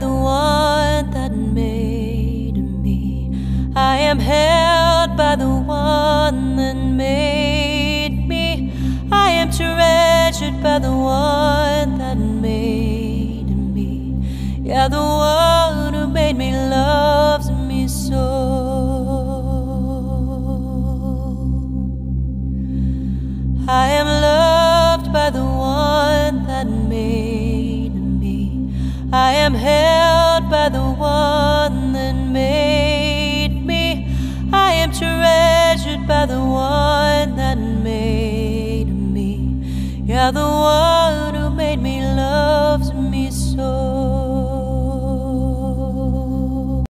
the one that made me. I am held by the one that made me. I am treasured by the one that made me. Yeah, the one who made me loves me so. I am loved I am held by the one that made me. I am treasured by the one that made me. You're the one